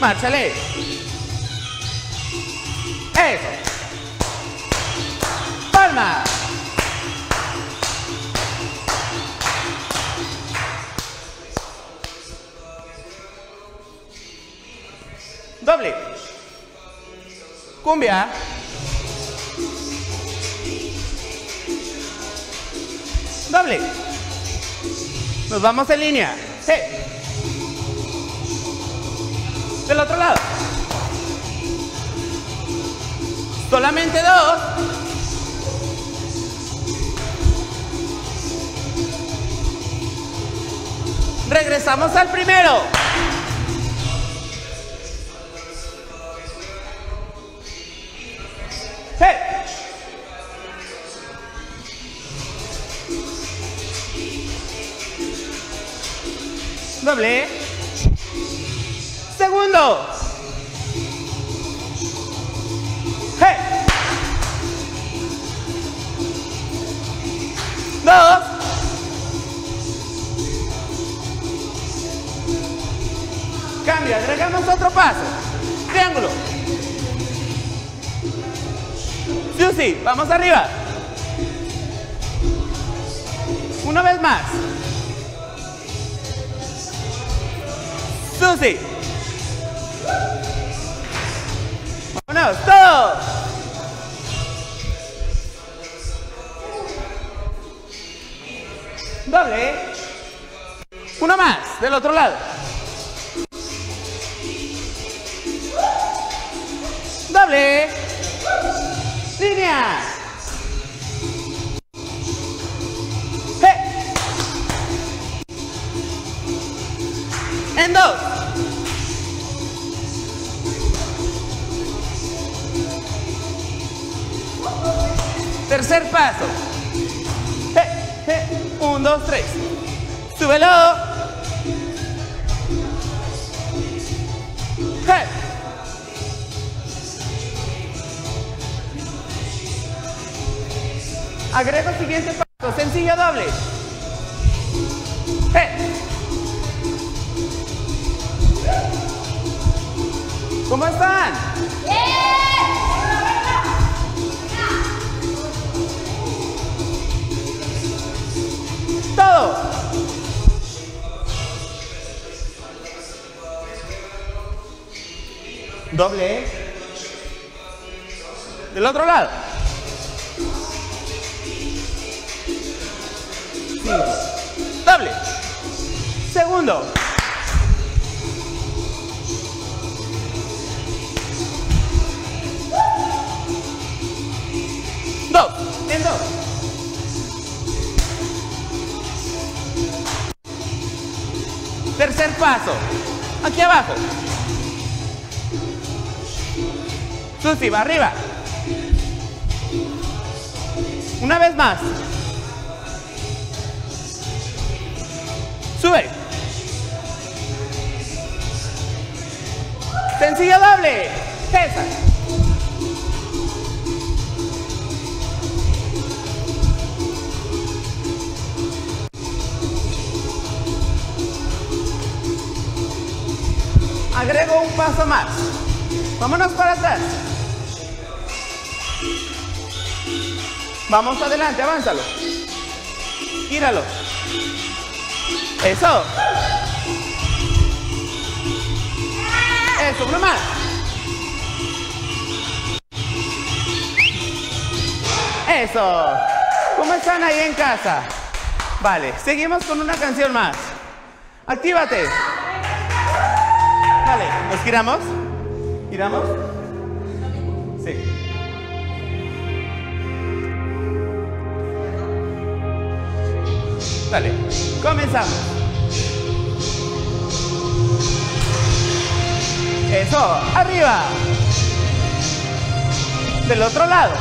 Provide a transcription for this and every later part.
Márchale. Eso. Palma. Doble. Cumbia. Doble. Nos vamos en línea. Hey. Del otro lado. Solamente dos. Regresamos al primero. Hey. Doble. Segundo. Hey. Dos. Cambia, agregamos otro paso. Triángulo. Susi, vamos arriba. Una vez más. Susi. Vámonos, todos. Doble. Uno más, del otro lado. Doble. Línea. Hey. En dos. Tercer paso. Hey, hey. Un, dos, tres. Súbelo. Hey. Agrego siguiente paso, sencillo doble. ¡Eh! ¿Cómo están? Doble. Del otro lado. Doble. Segundo. Tercer paso. Aquí abajo. Susi, va arriba. Una vez más. Sube. Sencillo doble. Pesa. Agrego un paso más. Vámonos para atrás. Vamos adelante, avánzalo. Gíralo. Eso. Eso, uno más. Eso. ¿Cómo están ahí en casa? Vale, seguimos con una canción más. Actívate. Vale, ¿nos giramos? ¿Giramos? Sí. Dale, comenzamos. Eso, arriba. Del otro lado.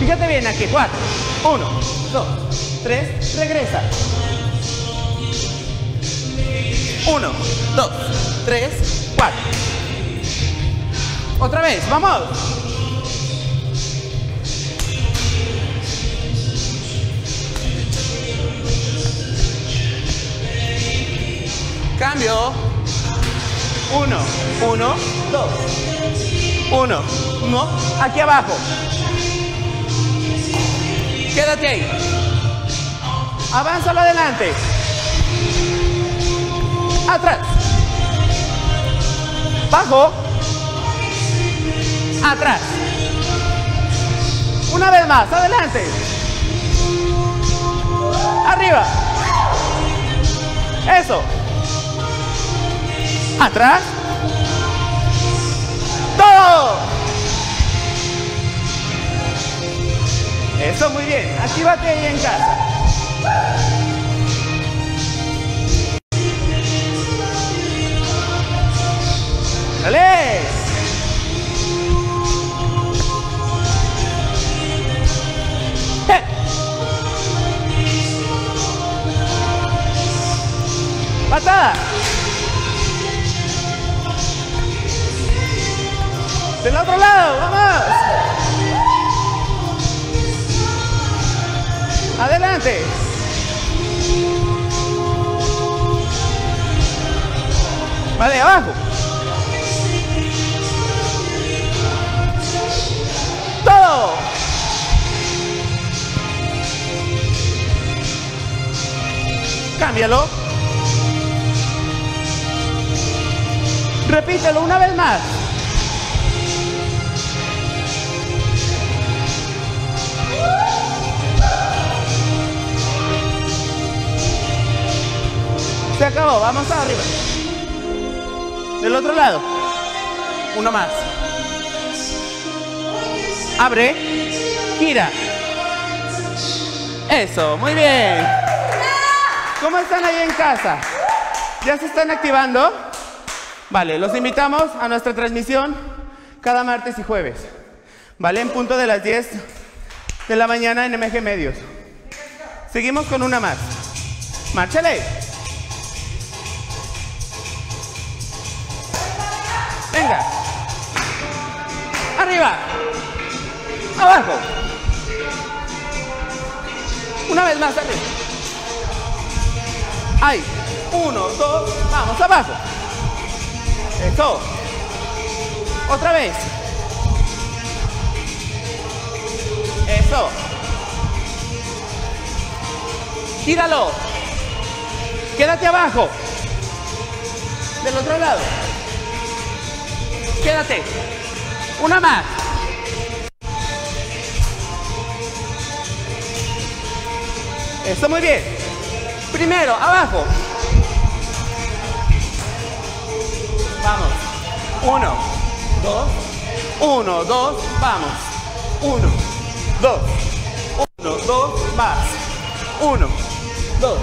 Fíjate bien aquí, cuatro. Uno, dos, tres, regresa. Uno, dos, tres, cuatro. Otra vez, vamos. Cambio. Uno, uno, dos. Uno, uno, aquí abajo. Quédate ahí. Avanza adelante. Atrás. Bajo. Atrás. Una vez más, adelante. Arriba. Eso. Atrás. Todo. Eso, muy bien. Actívate ahí en casa. Vale, abajo. Todo. Cámbialo. Repítelo una vez más. Se acabó, vamos arriba. Del otro lado. Uno más. Abre. Gira. Eso, muy bien. ¿Cómo están ahí en casa? ¿Ya se están activando? Vale, los invitamos a nuestra transmisión cada martes y jueves. Vale, en punto de las 10 de la mañana en MG Medios. Seguimos con una más. Márchale. Abajo. Una vez más arriba. Ahí. Uno, dos. Vamos abajo. Eso. Otra vez. Eso. Gíralo. Quédate abajo. Del otro lado. Quédate. Una más. Eso muy bien. Primero, abajo. Vamos. Uno, dos, uno, dos, vamos. Uno, dos, uno, dos, más. Uno, dos.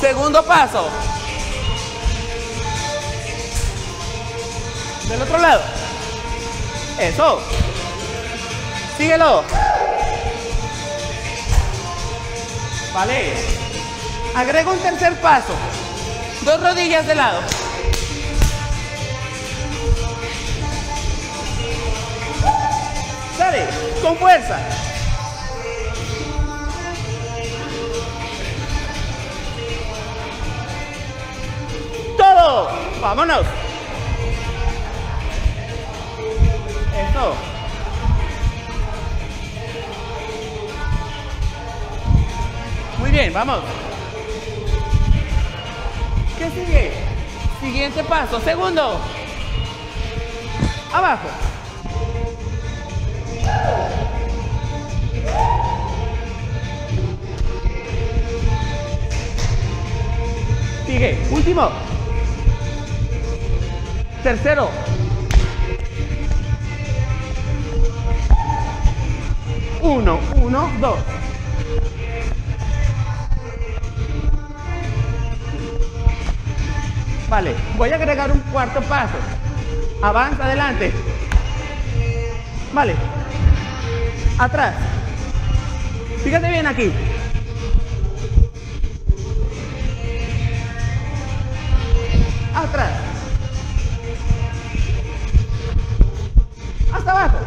Segundo paso. Del otro lado. Eso. Síguelo. Vale. Agrega un tercer paso. Dos rodillas de lado. Sale, con fuerza. Todo. Vámonos. Vamos. ¿Qué sigue? Siguiente paso. Segundo. Abajo. Sigue. Último. Tercero. Uno, uno, dos. Vale, voy a agregar un cuarto paso. Avanza, adelante. Vale. Atrás. Fíjate bien aquí. Atrás. Hasta abajo.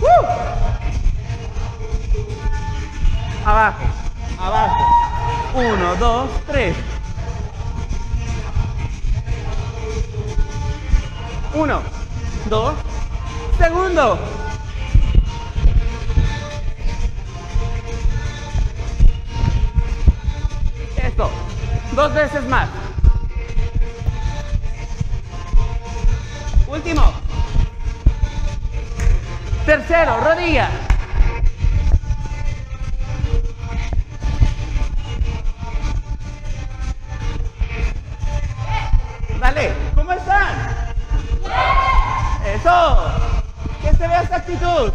¡Uh! Abajo. Abajo. Uno, dos, tres. Uno, dos, segundo. Esto, dos veces más. Último. Tercero, rodilla. Actitud.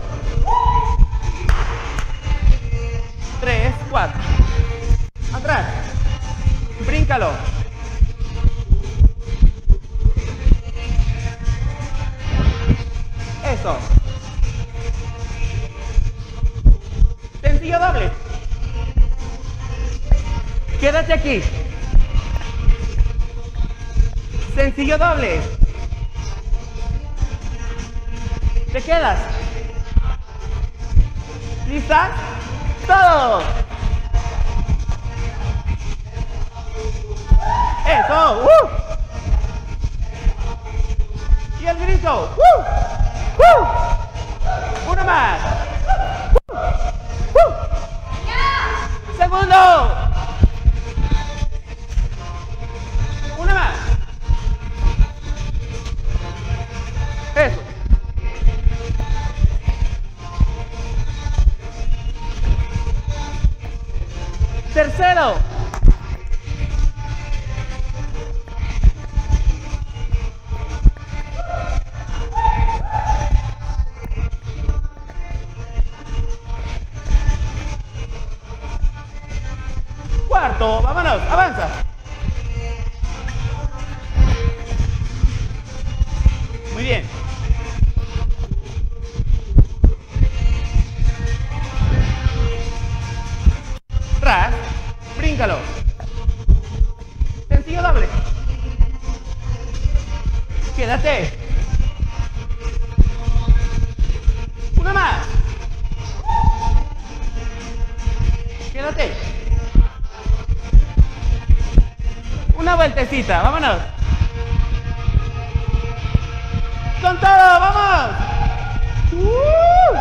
Tres, cuatro. Atrás. Bríncalo. Eso. Sencillo doble. Quédate aquí. Sencillo doble. Te quedas. ¿Listas? Todos. Eso. ¡Uh! Y el grito. ¡Uh! ¡Uh! Uno más. ¡Uh! ¡Uh! Segundo. Tercero. Quédate. Una vueltecita, vámonos. Con todo, vamos. ¡Uh!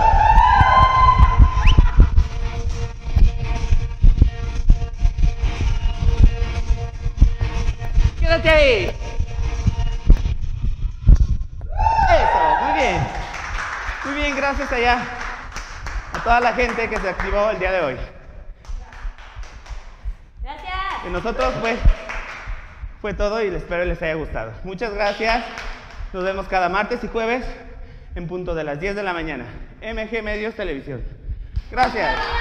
Quédate ahí. Eso, muy bien. Muy bien, gracias allá a toda la gente que se activó el día de hoy. Y nosotros pues fue todo y espero les haya gustado. Muchas gracias. Nos vemos cada martes y jueves en punto de las 10 de la mañana. MG Medios Televisión. Gracias.